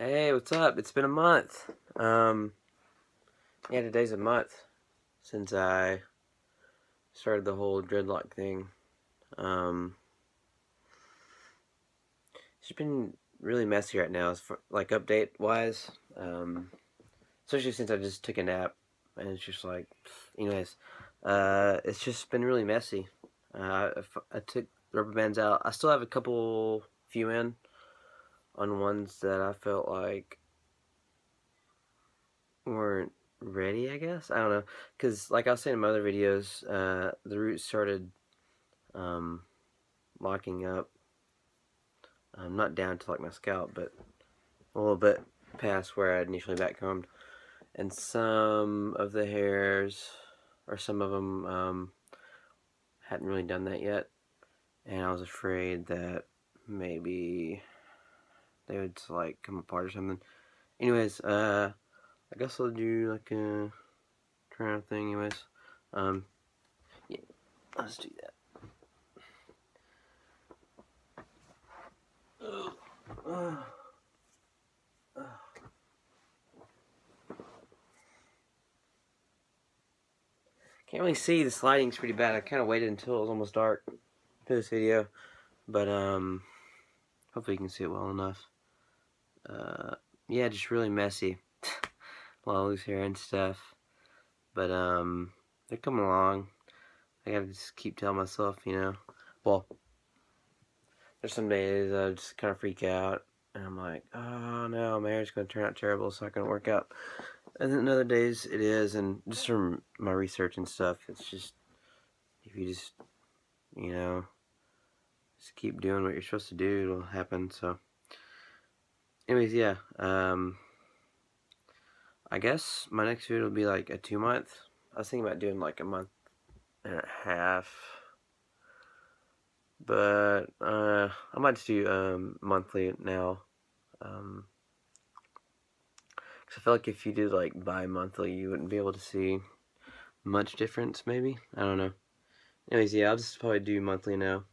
Hey, what's up? It's been a month. Um, yeah, today's a month since I started the whole dreadlock thing. Um, it's been really messy right now, for, like update wise. Um, especially since I just took a nap, and it's just like, anyways, uh, it's just been really messy. Uh, I, I took rubber bands out. I still have a couple few in on ones that I felt like weren't ready, I guess. I don't know. Because, like I was saying in my other videos, uh, the roots started um, locking up. Um, not down to like my scalp, but a little bit past where I initially backcombed. And some of the hairs, or some of them, um, hadn't really done that yet. And I was afraid that maybe they would like come apart or something. Anyways, uh, I guess I'll do like a turn thing. Anyways, um, yeah, let's do that. Can't really see, the sliding's pretty bad. I kind of waited until it was almost dark for this video. But, um, hopefully you can see it well enough uh, yeah, just really messy. a lot of loose hair and stuff. But, um, they're coming along. I gotta just keep telling myself, you know. Well, there's some days I just kind of freak out. And I'm like, oh no, my hair's to turn out terrible, so I can work out. And then other days it is, and just from my research and stuff, it's just, if you just, you know, just keep doing what you're supposed to do, it'll happen, so anyways, yeah, um, I guess my next video will be like a two month. I was thinking about doing like a month and a half, but uh, I might just do um, monthly now. Um, cause I feel like if you did like bi-monthly, you wouldn't be able to see much difference. Maybe I don't know. Anyways, yeah, I'll just probably do monthly now.